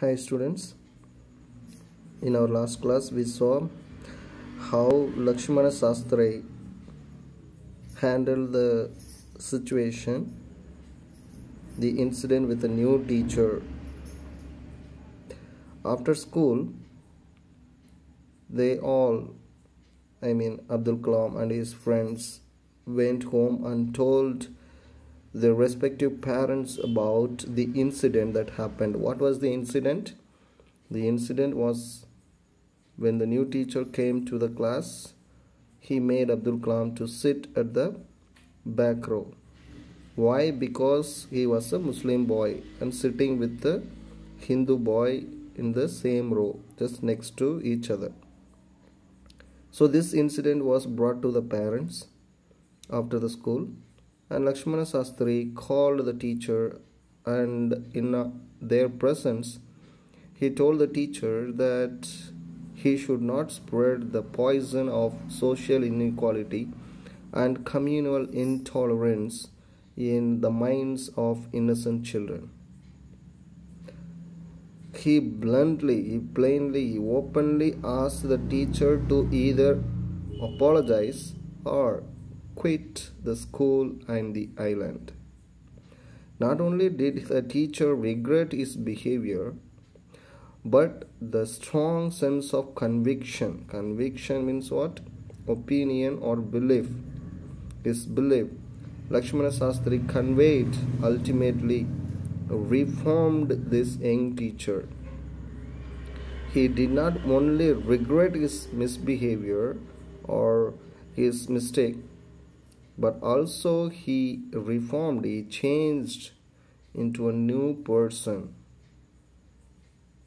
Hi students. In our last class we saw how Lakshmana Sastri handled the situation, the incident with a new teacher. After school, they all, I mean Abdul Kalam and his friends, went home and told their respective parents about the incident that happened. What was the incident? The incident was when the new teacher came to the class, he made Abdul Kalam to sit at the back row. Why? Because he was a Muslim boy and sitting with the Hindu boy in the same row, just next to each other. So, this incident was brought to the parents after the school and Lakshmana Sastri called the teacher and in uh, their presence he told the teacher that he should not spread the poison of social inequality and communal intolerance in the minds of innocent children. He bluntly, plainly, openly asked the teacher to either apologize or quit the school and the island. Not only did the teacher regret his behavior, but the strong sense of conviction. Conviction means what? Opinion or belief. His belief. Lakshmana Sastri conveyed ultimately reformed this young teacher. He did not only regret his misbehavior or his mistake, but also he reformed, he changed into a new person,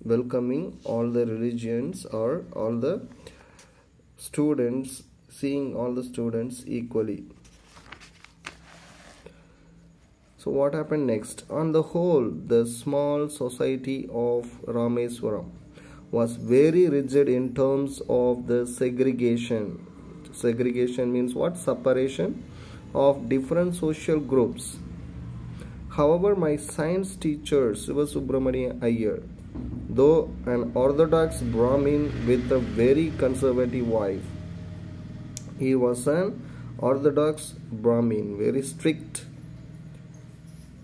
welcoming all the religions or all the students, seeing all the students equally. So, what happened next? On the whole, the small society of Rameswaram was very rigid in terms of the segregation. Segregation means what? Separation of different social groups. However, my science teacher Siva Subramania Iyer, though an orthodox Brahmin with a very conservative wife, he was an orthodox Brahmin, very strict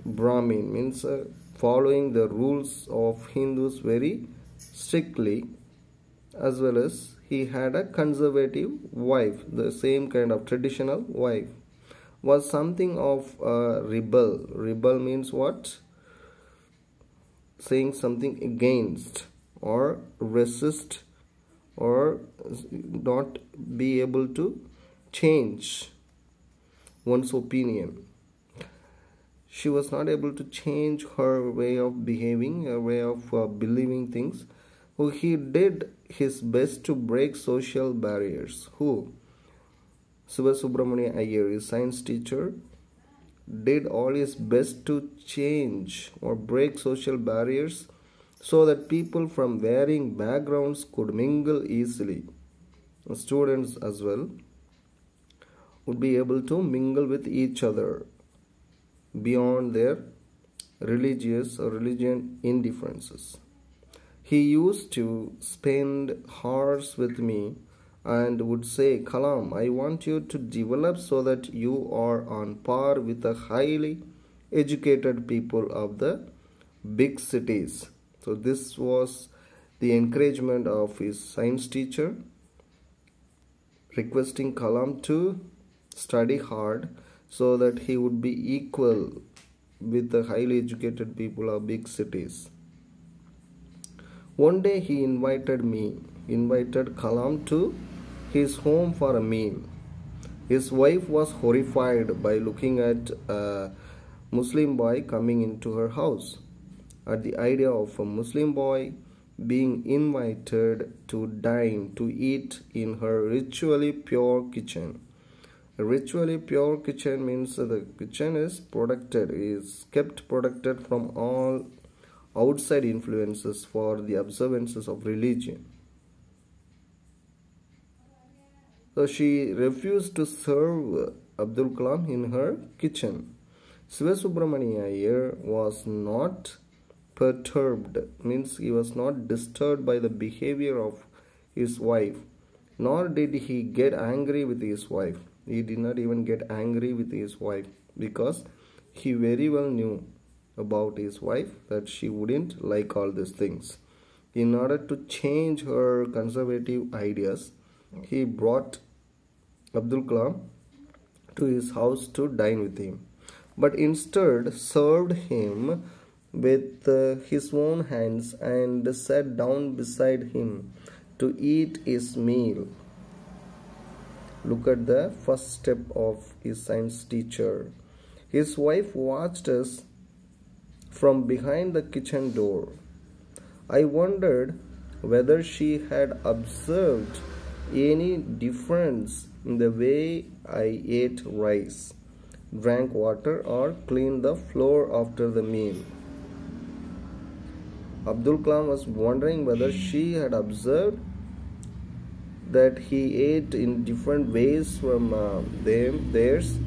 Brahmin, means uh, following the rules of Hindus very strictly, as well as he had a conservative wife, the same kind of traditional wife was something of a rebel. Rebel means what? Saying something against or resist or not be able to change one's opinion. She was not able to change her way of behaving, her way of uh, believing things. Who he did his best to break social barriers. Who? Subramania Iyer, his science teacher, did all his best to change or break social barriers so that people from varying backgrounds could mingle easily. Students as well would be able to mingle with each other beyond their religious or religion indifferences. He used to spend hours with me and would say, Kalam, I want you to develop so that you are on par with the highly educated people of the big cities. So, this was the encouragement of his science teacher, requesting Kalam to study hard so that he would be equal with the highly educated people of big cities. One day he invited me, invited Kalam to his home for a meal. His wife was horrified by looking at a Muslim boy coming into her house. At the idea of a Muslim boy being invited to dine, to eat in her ritually pure kitchen. A ritually pure kitchen means the kitchen is protected, is kept protected from all outside influences for the observances of religion. So she refused to serve Abdul Kalam in her kitchen. Siva Subramania Iyer was not perturbed means he was not disturbed by the behavior of his wife nor did he get angry with his wife he did not even get angry with his wife because he very well knew about his wife that she wouldn't like all these things in order to change her conservative ideas he brought abdul kalam to his house to dine with him but instead served him with uh, his own hands and sat down beside him to eat his meal. Look at the first step of his science teacher. His wife watched us from behind the kitchen door. I wondered whether she had observed any difference the way I ate rice, drank water, or cleaned the floor after the meal. Abdul Kalam was wondering whether she had observed that he ate in different ways from uh, them theirs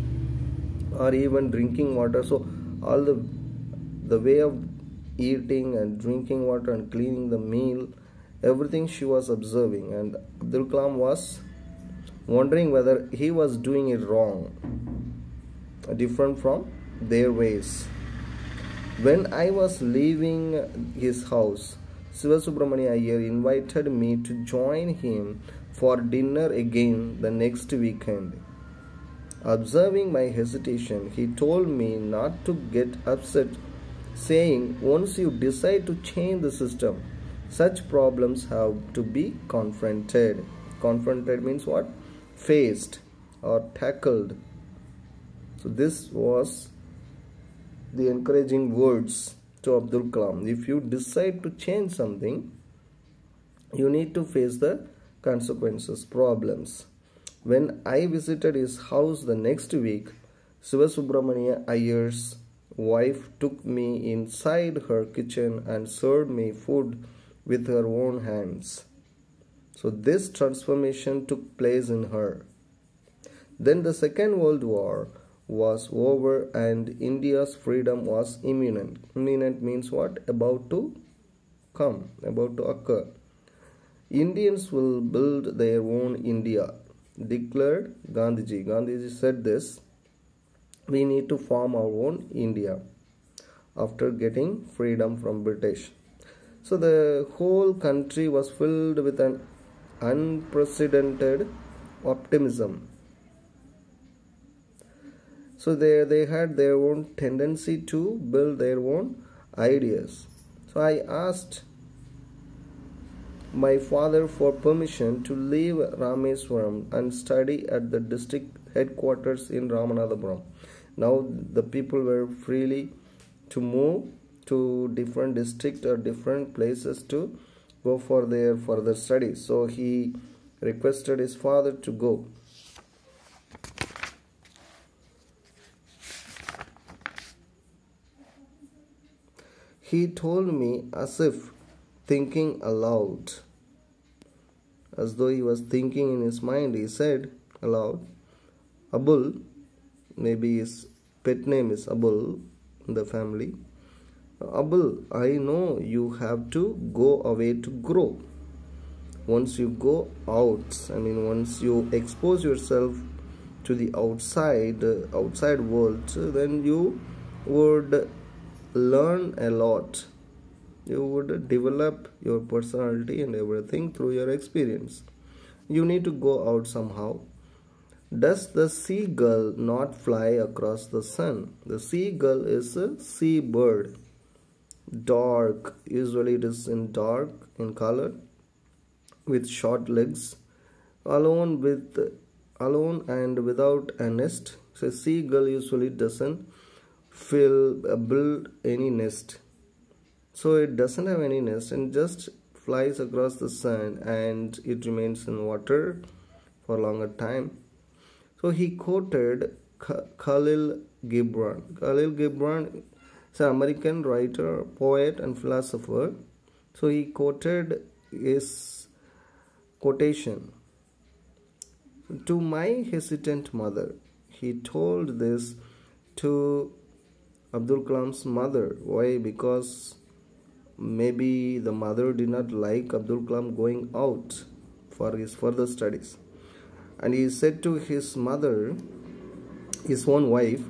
or even drinking water so all the the way of eating and drinking water and cleaning the meal everything she was observing and Abdul Kalam was wondering whether he was doing it wrong different from their ways when I was leaving his house, Sivasubramania Iyer invited me to join him for dinner again the next weekend. Observing my hesitation, he told me not to get upset, saying, Once you decide to change the system, such problems have to be confronted. Confronted means what? Faced or tackled. So, this was the encouraging words to Abdul Kalam. If you decide to change something, you need to face the consequences, problems. When I visited his house the next week, Sivasubramania Iyer's wife took me inside her kitchen and served me food with her own hands. So this transformation took place in her. Then the Second World War was over and India's freedom was imminent. Imminent means what? About to come, about to occur. Indians will build their own India, declared Gandhiji. Gandhiji said this we need to form our own India after getting freedom from British. So the whole country was filled with an unprecedented optimism. So they they had their own tendency to build their own ideas. So i asked my father for permission to leave rameswaram and study at the district headquarters in ramanathapuram. Now the people were freely to move to different districts or different places to go for their further studies so he requested his father to go He told me as if thinking aloud. As though he was thinking in his mind, he said aloud, Abul, maybe his pet name is Abul in the family. Abul, I know you have to go away to grow. Once you go out, I mean, once you expose yourself to the outside, outside world, then you would learn a lot. You would develop your personality and everything through your experience. You need to go out somehow. Does the seagull not fly across the sun? The seagull is a sea bird dark usually it is in dark in color with short legs alone with alone and without a nest. So seagull usually doesn't fill uh, build any nest. So it doesn't have any nest and just flies across the sun and it remains in water for a longer time. So he quoted Khalil Gibran. Khalil Gibran is an American writer poet and philosopher so he quoted his quotation to my hesitant mother he told this to Abdul Kalam's mother. Why? Because maybe the mother did not like Abdul Kalam going out for his further studies. And he said to his mother, his own wife,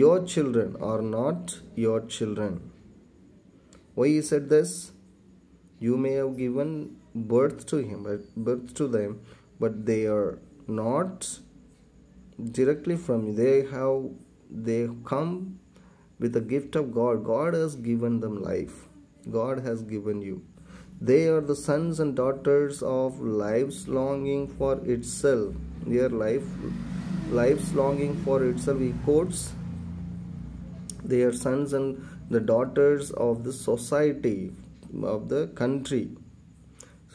Your children are not your children. Why he said this? You may have given birth to him, uh, birth to them, but they are not directly from you. They have they come with the gift of God. God has given them life. God has given you. They are the sons and daughters of life's longing for itself. Their life, life's longing for itself. He quotes. They are sons and the daughters of the society, of the country.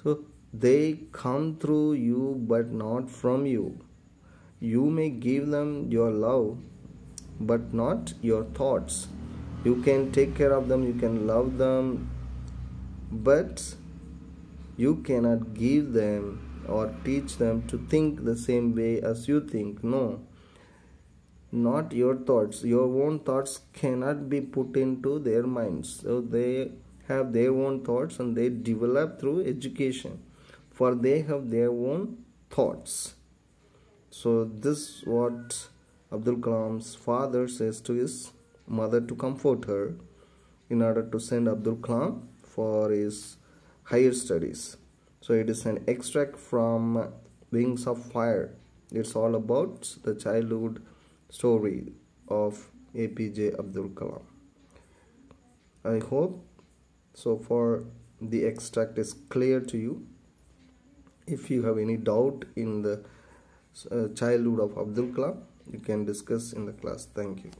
So they come through you, but not from you. You may give them your love, but not your thoughts you can take care of them you can love them but you cannot give them or teach them to think the same way as you think no not your thoughts your own thoughts cannot be put into their minds so they have their own thoughts and they develop through education for they have their own thoughts so this what abdul kalam's father says to his mother to comfort her in order to send Abdul Kalam for his higher studies. So it is an extract from Wings of Fire. It's all about the childhood story of APJ Abdul Kalam. I hope so far the extract is clear to you. If you have any doubt in the uh, childhood of Abdul Kalam, you can discuss in the class. Thank you.